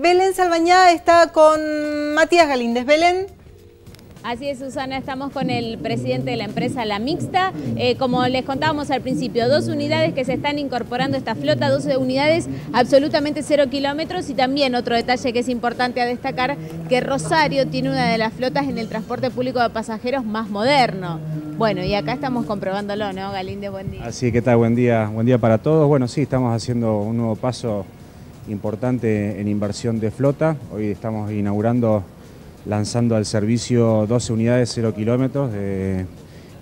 Belén Salvañá está con Matías Galíndez. Belén. Así es, Susana, estamos con el presidente de la empresa La Mixta. Eh, como les contábamos al principio, dos unidades que se están incorporando a esta flota, 12 unidades absolutamente cero kilómetros y también otro detalle que es importante a destacar, que Rosario tiene una de las flotas en el transporte público de pasajeros más moderno. Bueno, y acá estamos comprobándolo, ¿no, Galinde? Buen día. Así que tal, buen día, buen día para todos. Bueno, sí, estamos haciendo un nuevo paso importante en inversión de flota. Hoy estamos inaugurando lanzando al servicio 12 unidades 0 kilómetros de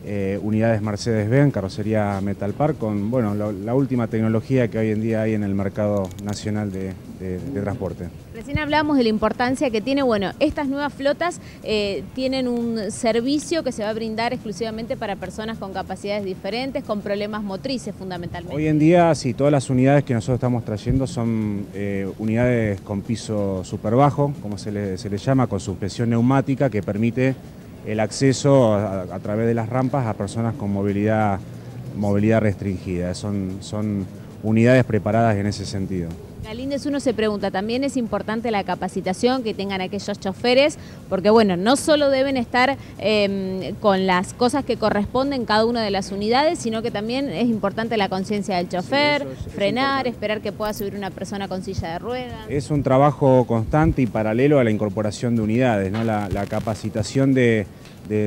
eh, unidades Mercedes-Benz, carrocería Metal Park, con bueno, la, última tecnología que hoy en día hay en el mercado nacional de, transporte. Recién hablamos de la importancia que tiene, bueno, estas nuevas flotas eh, tienen un servicio que se va a brindar exclusivamente para personas con capacidades diferentes, con problemas motrices fundamentalmente. Hoy en día, sí, todas las unidades que nosotros estamos trayendo son eh, unidades con piso super bajo, como se le, se le llama, con suspensión neumática que permite el acceso a, través de las rampas a personas con movilidad, movilidad restringida. Son, son unidades preparadas en ese sentido. Galíndez uno se pregunta, también es importante la capacitación que tengan aquellos choferes, porque bueno, no solo deben estar em, con las cosas que corresponden cada una de las unidades, sino que también es importante la conciencia del chofer, frenar, esperar que pueda subir una persona con silla de ruedas. Es un trabajo constante y paralelo a la incorporación de unidades, ¿no? la, capacitación de,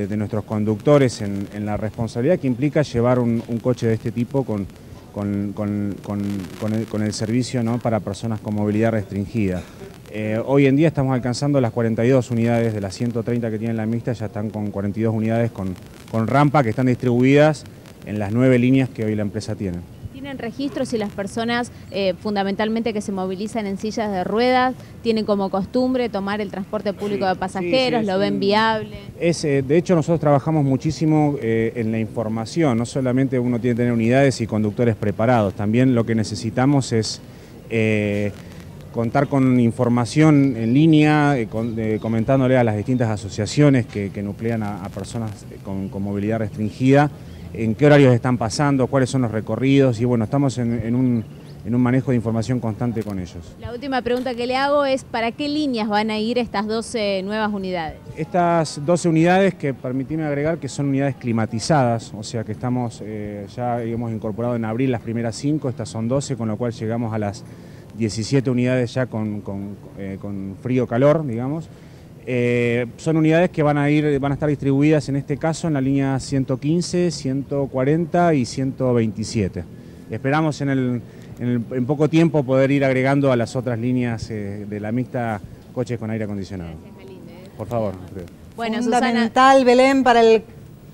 nuestros conductores en, la responsabilidad que implica llevar un coche de este tipo con con, el, servicio ¿no? para personas con movilidad restringida. Eh, hoy en día estamos alcanzando las 42 unidades de las 130 que tiene la mixta, ya están con 42 unidades con, con rampa que están distribuidas en las nueve líneas que hoy la empresa tiene. ¿Tienen registros si las personas eh, fundamentalmente que se movilizan en sillas de ruedas tienen como costumbre tomar el transporte público de pasajeros, lo ven viable? Es, eh, de hecho nosotros trabajamos muchísimo eh, en la información, no solamente uno tiene que tener unidades y conductores preparados, también lo que necesitamos es contar con información en línea, comentándole a las distintas asociaciones que, nuclean a, personas con, con movilidad restringida en qué horarios están pasando, cuáles son los recorridos y bueno, estamos en, un, manejo de información constante con ellos. La última pregunta que le hago es, ¿para qué líneas van a ir estas 12 nuevas unidades? Estas 12 unidades que permitíme agregar que son unidades climatizadas, o sea que estamos, eh, ya hemos incorporado en abril las primeras 5, estas son 12, con lo cual llegamos a las 17 unidades ya con, con eh, frío-calor, digamos. Eh, son unidades que van a, ir, van a estar distribuidas en este caso en la línea 115, 140 y 127. Esperamos en, en, poco tiempo poder ir agregando a las otras líneas eh, de la mixta coches con aire acondicionado. Por favor. Bueno, Fundamental, Belén, para el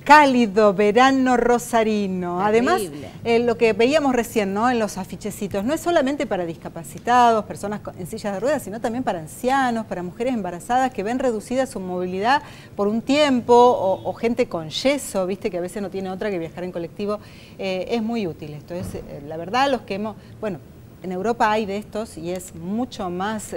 cálido verano rosarino. Además, eh, lo que veíamos recién ¿no? en los afichecitos, no es solamente para discapacitados, personas en sillas de ruedas, sino también para ancianos, para mujeres embarazadas que ven reducida su movilidad por un tiempo, o, gente con yeso, viste que a veces no tiene otra que viajar en colectivo. Eh, es muy útil esto. Es, eh, la verdad, los que hemos... Bueno, en Europa hay de estos y es mucho más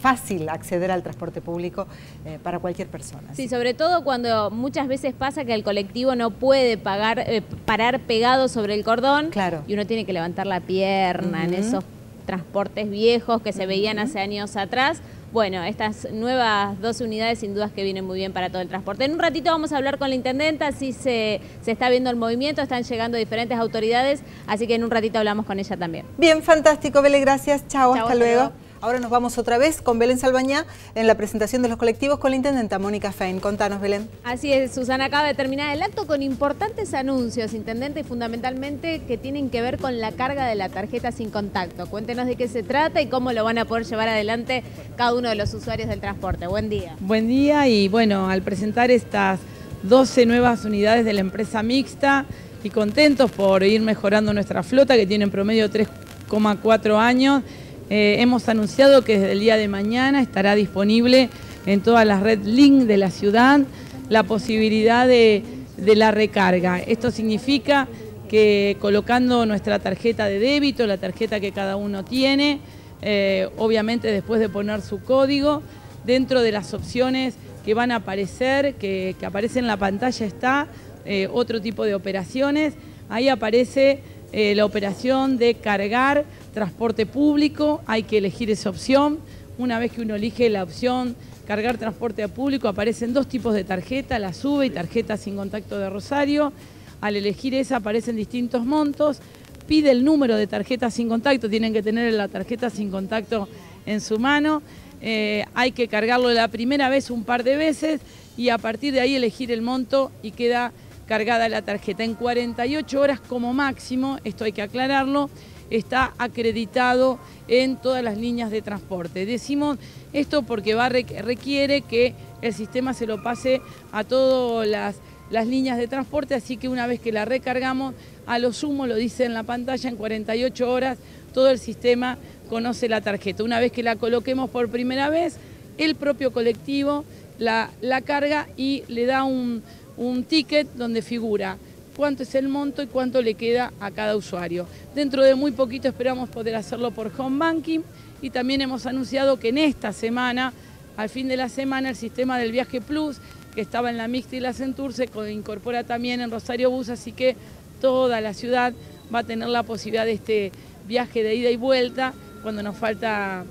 fácil acceder al transporte público eh, para cualquier persona. Sí, sobre todo cuando muchas veces pasa que el colectivo no puede pagar, eh, parar pegado sobre el cordón claro. y uno tiene que levantar la pierna en esos transportes viejos que se veían hace años atrás. Bueno, estas nuevas 12 unidades sin dudas que vienen muy bien para todo el transporte. En un ratito vamos a hablar con la intendenta, así se, se está viendo el movimiento, están llegando diferentes autoridades, así que en un ratito hablamos con ella también. Bien, fantástico, Bele, gracias. Chao, hasta, luego. Ahora nos vamos otra vez con Belén Salvañá en la presentación de los colectivos con la intendenta Mónica Fein. Contanos, Belén. Así es, Susana acaba de terminar el acto con importantes anuncios, intendente, y fundamentalmente que tienen que ver con la carga de la tarjeta sin contacto. Cuéntenos de qué se trata y cómo lo van a poder llevar adelante cada uno de los usuarios del transporte. Buen día. Buen día y bueno, al presentar estas 12 nuevas unidades de la empresa mixta y contentos por ir mejorando nuestra flota que tiene en promedio 3,4 años eh, hemos anunciado que desde el día de mañana estará disponible en todas las red link de la ciudad la posibilidad de, la recarga. Esto significa que colocando nuestra tarjeta de débito, la tarjeta que cada uno tiene, eh, obviamente después de poner su código, dentro de las opciones que van a aparecer, que, aparece en la pantalla está eh, otro tipo de operaciones, ahí aparece la operación de cargar transporte público, hay que elegir esa opción. Una vez que uno elige la opción cargar transporte público, aparecen dos tipos de tarjeta, la SUBE y tarjeta sin contacto de Rosario. Al elegir esa aparecen distintos montos. Pide el número de tarjeta sin contacto, tienen que tener la tarjeta sin contacto en su mano. Eh, hay que cargarlo la primera vez un par de veces y a partir de ahí elegir el monto y queda cargada la tarjeta. En 48 horas como máximo, esto hay que aclararlo, está acreditado en todas las líneas de transporte. Decimos esto porque va, requiere que el sistema se lo pase a todas las, las líneas de transporte, así que una vez que la recargamos, a lo sumo, lo dice en la pantalla, en 48 horas todo el sistema conoce la tarjeta. Una vez que la coloquemos por primera vez, el propio colectivo la, la carga y le da un, un ticket donde figura cuánto es el monto y cuánto le queda a cada usuario. Dentro de muy poquito esperamos poder hacerlo por home banking y también hemos anunciado que en esta semana, al fin de la semana, el sistema del viaje plus, que estaba en la Mixta y la Centur, se incorpora también en Rosario Bus, así que toda la ciudad va a tener la posibilidad de este viaje de ida y vuelta cuando nos falta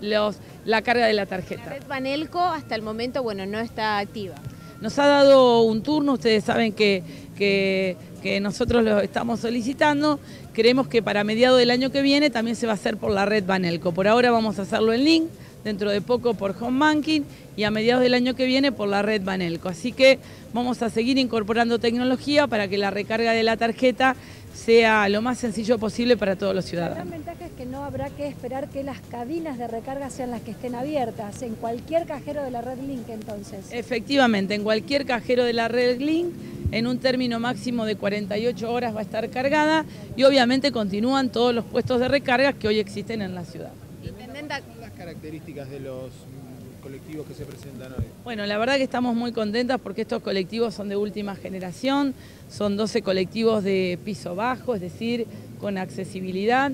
los, la carga de la tarjeta. La red hasta el momento bueno, no está activa. Nos ha dado un turno, ustedes saben que, que, nosotros lo estamos solicitando. Creemos que para mediados del año que viene también se va a hacer por la red Banelco. Por ahora vamos a hacerlo en link, dentro de poco por Home Banking y a mediados del año que viene por la red Banelco. Así que vamos a seguir incorporando tecnología para que la recarga de la tarjeta sea lo más sencillo posible para todos los ciudadanos. La gran ventaja es que no habrá que esperar que las cabinas de recarga sean las que estén abiertas, en cualquier cajero de la red Link entonces. Efectivamente, en cualquier cajero de la red Link, en un término máximo de 48 horas va a estar cargada y obviamente continúan todos los puestos de recarga que hoy existen en la ciudad. ¿Cuáles son las características de los colectivos que se presentan hoy? Bueno, la verdad que estamos muy contentas porque estos colectivos son de última generación, son 12 colectivos de piso bajo, es decir, con accesibilidad,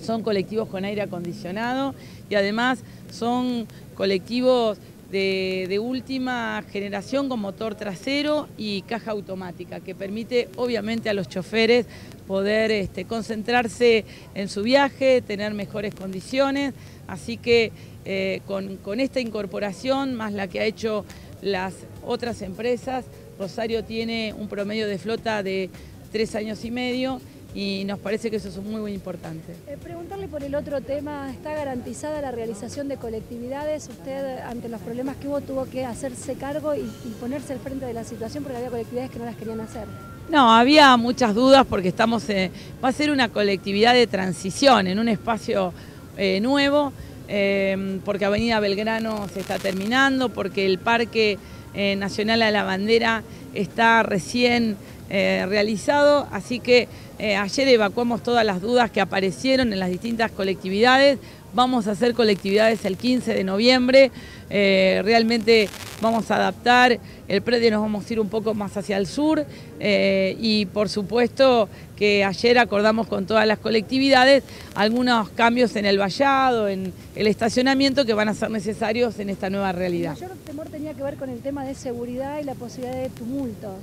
son colectivos con aire acondicionado y además son colectivos de, última generación con motor trasero y caja automática, que permite obviamente a los choferes poder este, concentrarse en su viaje, tener mejores condiciones, así que eh, con, con esta incorporación, más la que ha hecho las otras empresas, Rosario tiene un promedio de flota de tres años y medio y nos parece que eso es muy, muy importante. Eh, preguntarle por el otro tema, ¿está garantizada la realización de colectividades? Usted, ante los problemas que hubo, tuvo que hacerse cargo y, ponerse al frente de la situación porque había colectividades que no las querían hacer. No, había muchas dudas porque estamos, va a ser una colectividad de transición en un espacio eh, nuevo, eh, porque Avenida Belgrano se está terminando, porque el Parque Nacional a la Bandera está recién realizado, así que eh, ayer evacuamos todas las dudas que aparecieron en las distintas colectividades. Vamos a hacer colectividades el 15 de noviembre. Eh, realmente vamos a adaptar el predio, nos vamos a ir un poco más hacia el sur eh, y por supuesto que ayer acordamos con todas las colectividades algunos cambios en el vallado, en el estacionamiento que van a ser necesarios en esta nueva realidad. El mayor temor tenía que ver con el tema de seguridad y la posibilidad de tumultos.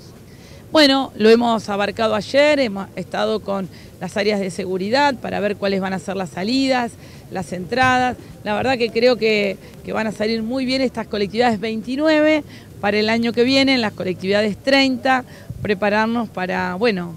Bueno, lo hemos abarcado ayer, hemos estado con las áreas de seguridad para ver cuáles van a ser las salidas, las entradas. La verdad que creo que, van a salir muy bien estas colectividades 29 para el año que viene, las colectividades 30, prepararnos para, bueno,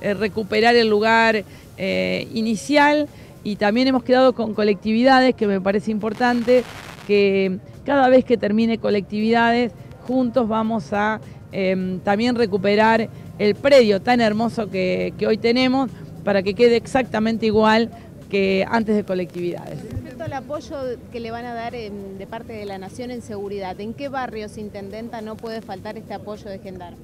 eh, recuperar el lugar eh, inicial y también hemos quedado con colectividades que me parece importante que cada vez que termine colectividades juntos vamos a Em, también recuperar el predio tan hermoso que, hoy tenemos para que quede exactamente igual que antes de colectividades. Respecto al apoyo que le van a dar de parte de la Nación en seguridad, ¿en qué barrios, Intendenta, no puede faltar este apoyo de Gendarme?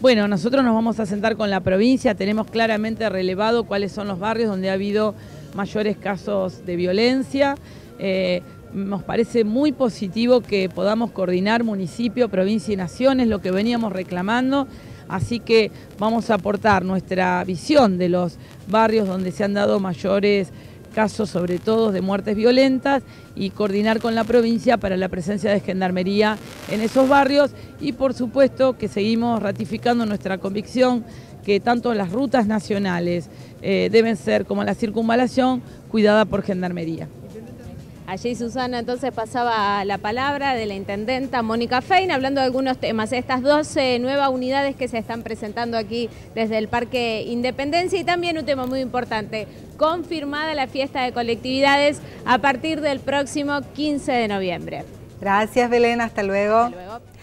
Bueno, nosotros nos vamos a sentar con la provincia, tenemos claramente relevado cuáles son los barrios donde ha habido mayores casos de violencia. Eh, nos parece muy positivo que podamos coordinar municipio, provincia y naciones, lo que veníamos reclamando. Así que vamos a aportar nuestra visión de los barrios donde se han dado mayores casos, sobre todo de muertes violentas, y coordinar con la provincia para la presencia de gendarmería en esos barrios. Y por supuesto que seguimos ratificando nuestra convicción que tanto las rutas nacionales eh, deben ser como la circunvalación cuidada por Gendarmería. Allí Susana entonces pasaba la palabra de la intendenta Mónica Fein hablando de algunos temas, estas 12 nuevas unidades que se están presentando aquí desde el Parque Independencia y también un tema muy importante, confirmada la fiesta de colectividades a partir del próximo 15 de noviembre. Gracias Belén, hasta luego. Hasta luego.